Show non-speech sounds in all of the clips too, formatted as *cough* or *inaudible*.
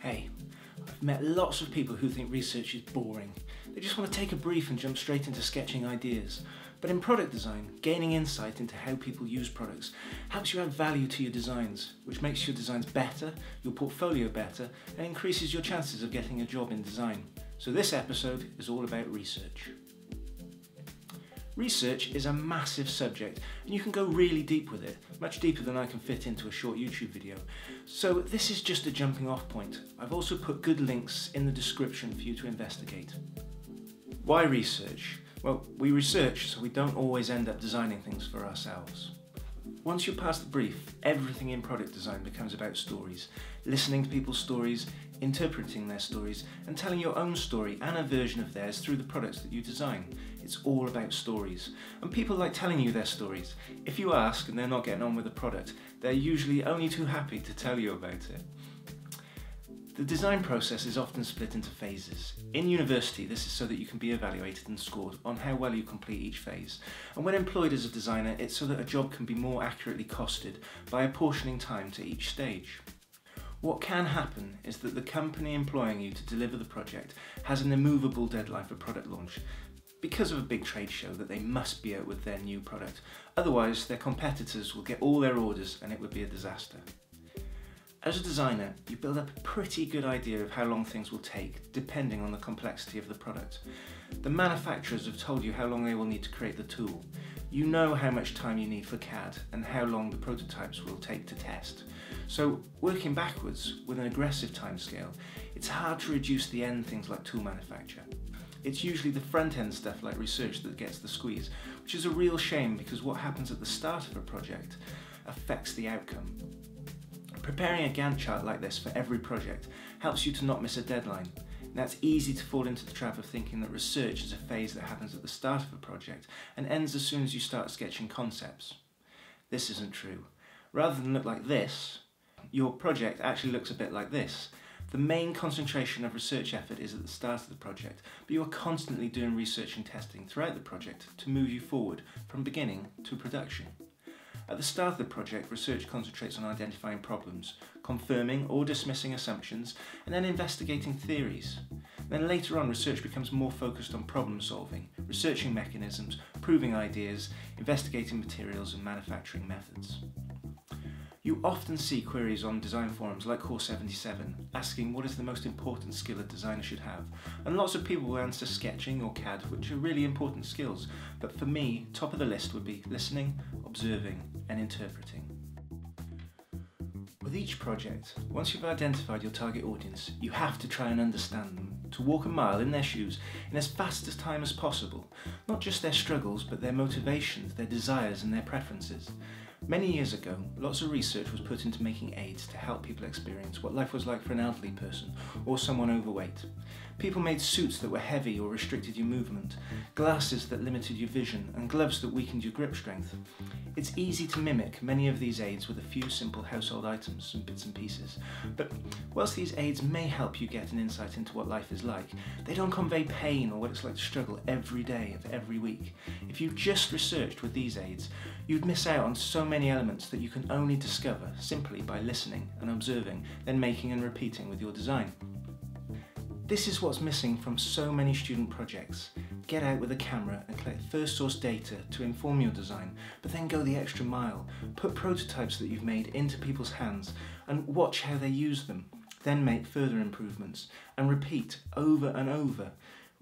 Hey, I've met lots of people who think research is boring. They just want to take a brief and jump straight into sketching ideas. But in product design, gaining insight into how people use products helps you add value to your designs, which makes your designs better, your portfolio better, and increases your chances of getting a job in design. So this episode is all about research. Research is a massive subject and you can go really deep with it, much deeper than I can fit into a short YouTube video. So this is just a jumping off point. I've also put good links in the description for you to investigate. Why research? Well, we research so we don't always end up designing things for ourselves. Once you pass the brief, everything in product design becomes about stories. Listening to people's stories, interpreting their stories, and telling your own story and a version of theirs through the products that you design. It's all about stories. And people like telling you their stories. If you ask and they're not getting on with the product, they're usually only too happy to tell you about it. The design process is often split into phases. In university, this is so that you can be evaluated and scored on how well you complete each phase. And when employed as a designer, it's so that a job can be more accurately costed by apportioning time to each stage. What can happen is that the company employing you to deliver the project has an immovable deadline for product launch because of a big trade show that they must be out with their new product. Otherwise, their competitors will get all their orders and it would be a disaster. As a designer, you build up a pretty good idea of how long things will take, depending on the complexity of the product. The manufacturers have told you how long they will need to create the tool. You know how much time you need for CAD and how long the prototypes will take to test. So working backwards with an aggressive timescale, it's hard to reduce the end things like tool manufacture. It's usually the front end stuff like research that gets the squeeze, which is a real shame because what happens at the start of a project affects the outcome. Preparing a Gantt chart like this for every project helps you to not miss a deadline. Now it's easy to fall into the trap of thinking that research is a phase that happens at the start of a project and ends as soon as you start sketching concepts. This isn't true. Rather than look like this, your project actually looks a bit like this. The main concentration of research effort is at the start of the project, but you are constantly doing research and testing throughout the project to move you forward from beginning to production. At the start of the project, research concentrates on identifying problems, confirming or dismissing assumptions, and then investigating theories. Then later on, research becomes more focused on problem solving, researching mechanisms, proving ideas, investigating materials, and manufacturing methods. You often see queries on design forums like Core77 asking what is the most important skill a designer should have, and lots of people will answer sketching or CAD, which are really important skills, but for me, top of the list would be listening, observing, and interpreting. With each project, once you've identified your target audience, you have to try and understand them, to walk a mile in their shoes in as fast a time as possible, not just their struggles, but their motivations, their desires, and their preferences. Many years ago, lots of research was put into making aids to help people experience what life was like for an elderly person or someone overweight. People made suits that were heavy or restricted your movement, glasses that limited your vision, and gloves that weakened your grip strength. It's easy to mimic many of these aids with a few simple household items and bits and pieces, but whilst these aids may help you get an insight into what life is like, they don't convey pain or what it's like to struggle every day of every week. If you just researched with these aids, you'd miss out on so many elements that you can only discover simply by listening and observing, then making and repeating with your design. This is what's missing from so many student projects. Get out with a camera and collect first source data to inform your design, but then go the extra mile. Put prototypes that you've made into people's hands and watch how they use them. Then make further improvements and repeat over and over.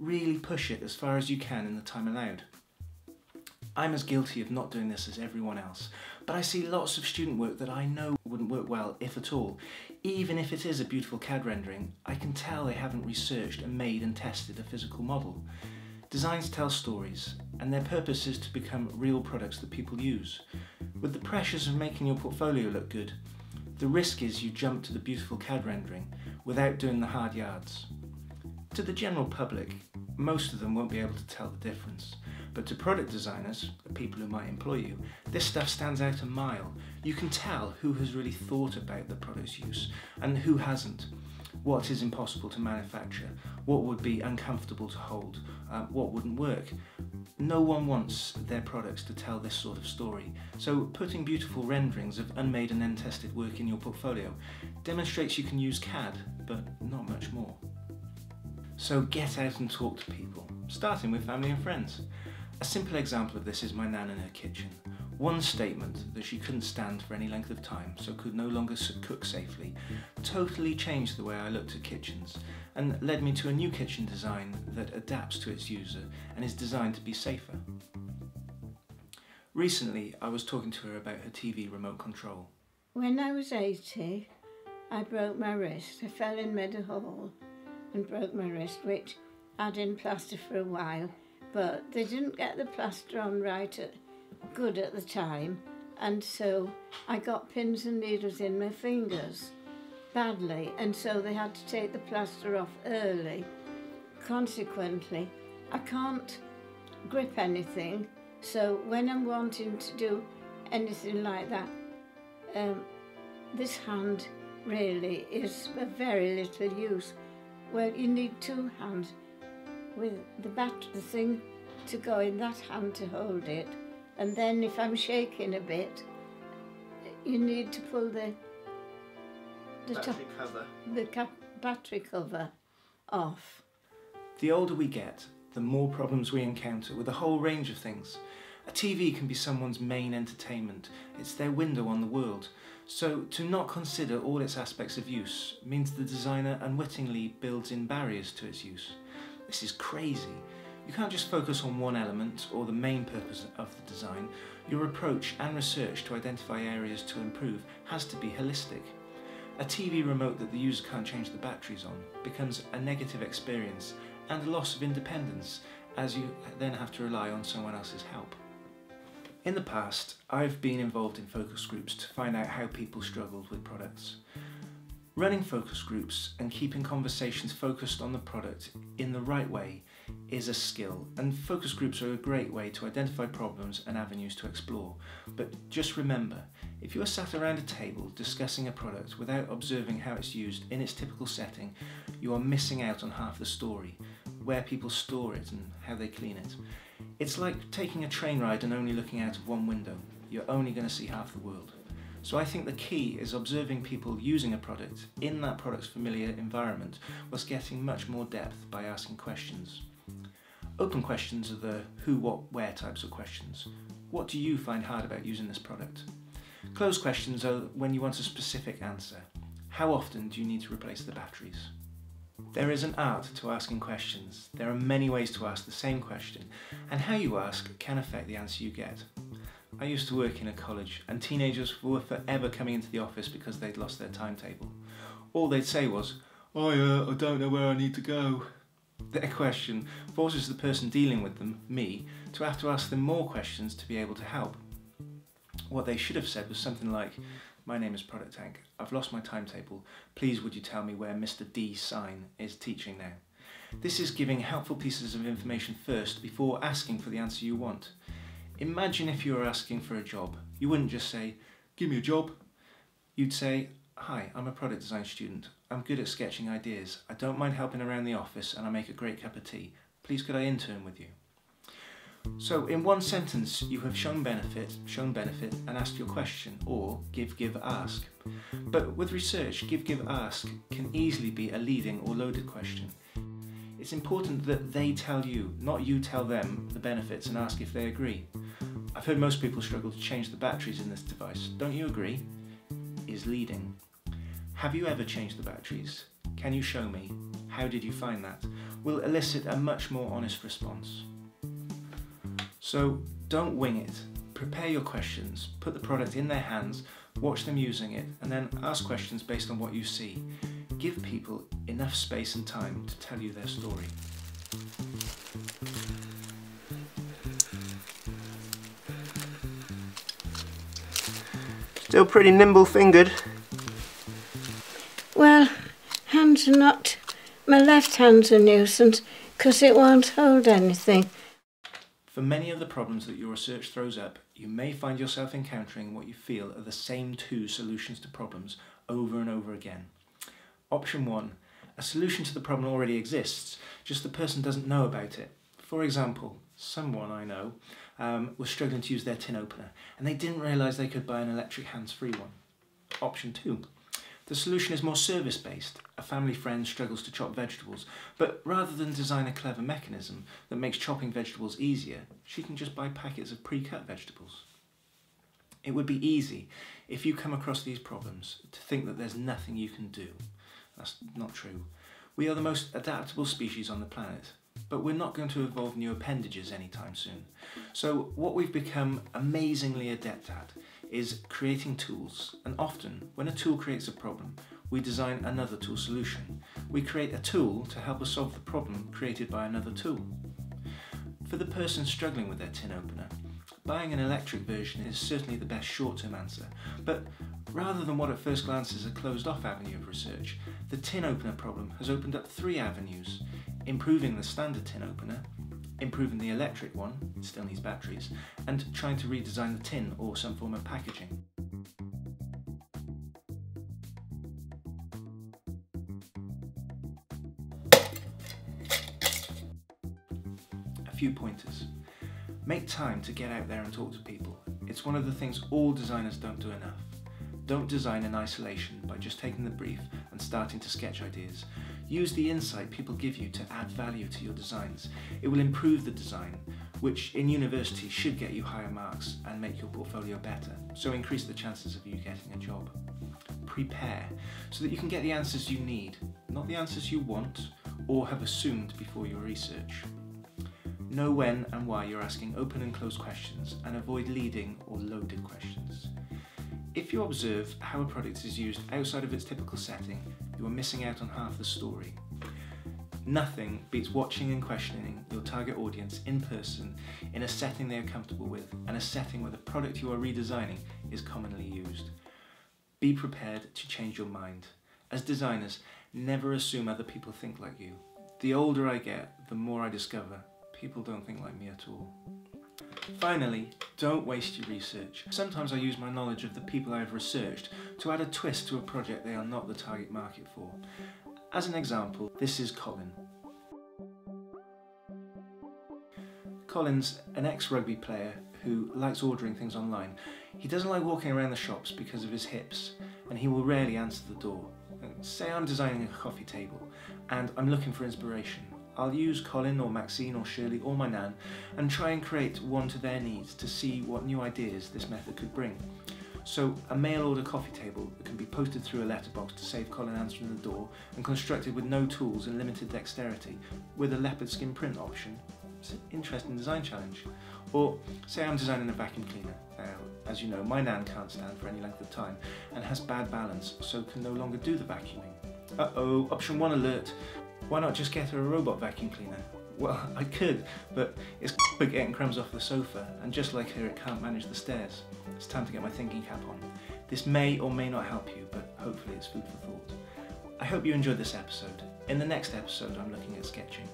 Really push it as far as you can in the time allowed. I'm as guilty of not doing this as everyone else, but I see lots of student work that I know wouldn't work well, if at all. Even if it is a beautiful CAD rendering, I can tell they haven't researched and made and tested a physical model. Designs tell stories, and their purpose is to become real products that people use. With the pressures of making your portfolio look good, the risk is you jump to the beautiful CAD rendering without doing the hard yards. To the general public, most of them won't be able to tell the difference. But to product designers, the people who might employ you, this stuff stands out a mile. You can tell who has really thought about the product's use and who hasn't. what is impossible to manufacture, what would be uncomfortable to hold, um, what wouldn't work. No one wants their products to tell this sort of story, so putting beautiful renderings of unmade and untested work in your portfolio demonstrates you can use CAD, but not much more. So get out and talk to people, starting with family and friends. A simple example of this is my nan in her kitchen. One statement that she couldn't stand for any length of time, so could no longer cook safely, totally changed the way I looked at kitchens and led me to a new kitchen design that adapts to its user and is designed to be safer. Recently, I was talking to her about her TV remote control. When I was 80, I broke my wrist. I fell in Meadowhall and broke my wrist, which I had in plaster for a while, but they didn't get the plaster on right at, good at the time, and so I got pins and needles in my fingers badly, and so they had to take the plaster off early. Consequently, I can't grip anything, so when I'm wanting to do anything like that, um, this hand really is of very little use. Well, you need two hands with the bat, the thing to go in that hand to hold it, and then if I'm shaking a bit, you need to pull the the Battery top, cover. the cap, battery cover off. The older we get, the more problems we encounter with a whole range of things. A TV can be someone's main entertainment, it's their window on the world. So, to not consider all its aspects of use means the designer unwittingly builds in barriers to its use. This is crazy. You can't just focus on one element or the main purpose of the design. Your approach and research to identify areas to improve has to be holistic. A TV remote that the user can't change the batteries on becomes a negative experience and a loss of independence as you then have to rely on someone else's help. In the past, I've been involved in focus groups to find out how people struggled with products. Running focus groups and keeping conversations focused on the product in the right way is a skill, and focus groups are a great way to identify problems and avenues to explore. But just remember, if you are sat around a table discussing a product without observing how it's used in its typical setting, you are missing out on half the story, where people store it and how they clean it. It's like taking a train ride and only looking out of one window. You're only going to see half the world. So I think the key is observing people using a product in that product's familiar environment whilst getting much more depth by asking questions. Open questions are the who, what, where types of questions. What do you find hard about using this product? Closed questions are when you want a specific answer. How often do you need to replace the batteries? There is an art to asking questions. There are many ways to ask the same question, and how you ask can affect the answer you get. I used to work in a college, and teenagers were forever coming into the office because they'd lost their timetable. All they'd say was, I, uh, I don't know where I need to go. Their question forces the person dealing with them, me, to have to ask them more questions to be able to help. What they should have said was something like, My name is Product Tank. I've lost my timetable. Please would you tell me where Mr. D sign is teaching now? This is giving helpful pieces of information first before asking for the answer you want. Imagine if you were asking for a job. You wouldn't just say, Give me a job. You'd say, Hi, I'm a product design student. I'm good at sketching ideas. I don't mind helping around the office and I make a great cup of tea. Please could I intern with you? So in one sentence you have shown benefit, shown benefit and asked your question or give, give, ask. But with research, give, give, ask can easily be a leading or loaded question. It's important that they tell you, not you tell them, the benefits and ask if they agree. I've heard most people struggle to change the batteries in this device. Don't you agree? Is leading. Have you ever changed the batteries? Can you show me? How did you find that? Will elicit a much more honest response. So don't wing it. Prepare your questions, put the product in their hands, watch them using it, and then ask questions based on what you see. Give people enough space and time to tell you their story. Still pretty nimble fingered. Well, hands are not. My left hand's a nuisance because it won't hold anything. For many of the problems that your research throws up, you may find yourself encountering what you feel are the same two solutions to problems over and over again. Option 1. A solution to the problem already exists, just the person doesn't know about it. For example, someone I know um, was struggling to use their tin opener and they didn't realise they could buy an electric hands-free one. Option 2. The solution is more service based. A family friend struggles to chop vegetables, but rather than design a clever mechanism that makes chopping vegetables easier, she can just buy packets of pre cut vegetables. It would be easy if you come across these problems to think that there's nothing you can do. That's not true. We are the most adaptable species on the planet, but we're not going to evolve new appendages anytime soon. So, what we've become amazingly adept at is creating tools, and often, when a tool creates a problem, we design another tool solution. We create a tool to help us solve the problem created by another tool. For the person struggling with their tin opener, buying an electric version is certainly the best short-term answer, but rather than what at first glance is a closed-off avenue of research, the tin opener problem has opened up three avenues, improving the standard tin opener, improving the electric one, it still needs batteries, and trying to redesign the tin or some form of packaging. A few pointers. Make time to get out there and talk to people. It's one of the things all designers don't do enough. Don't design in isolation by just taking the brief and starting to sketch ideas. Use the insight people give you to add value to your designs. It will improve the design, which in university should get you higher marks and make your portfolio better, so increase the chances of you getting a job. Prepare, so that you can get the answers you need, not the answers you want or have assumed before your research. Know when and why you're asking open and closed questions and avoid leading or loaded questions. If you observe how a product is used outside of its typical setting, you are missing out on half the story. Nothing beats watching and questioning your target audience in person in a setting they are comfortable with and a setting where the product you are redesigning is commonly used. Be prepared to change your mind. As designers, never assume other people think like you. The older I get, the more I discover people don't think like me at all. Finally, don't waste your research. Sometimes I use my knowledge of the people I have researched to add a twist to a project they are not the target market for. As an example, this is Colin. Colin's an ex-rugby player who likes ordering things online. He doesn't like walking around the shops because of his hips and he will rarely answer the door. Say I'm designing a coffee table and I'm looking for inspiration. I'll use Colin or Maxine or Shirley or my nan and try and create one to their needs to see what new ideas this method could bring. So a mail order coffee table that can be posted through a letterbox to save Colin answering the door and constructed with no tools and limited dexterity with a leopard skin print option. It's an interesting design challenge. Or say I'm designing a vacuum cleaner. Now, as you know, my nan can't stand for any length of time and has bad balance, so can no longer do the vacuuming. Uh-oh, option one alert. Why not just get her a robot vacuum cleaner? Well, *laughs* I could, but it's *laughs* getting crumbs off the sofa, and just like her, it can't manage the stairs. It's time to get my thinking cap on. This may or may not help you, but hopefully it's food for thought. I hope you enjoyed this episode. In the next episode, I'm looking at sketching.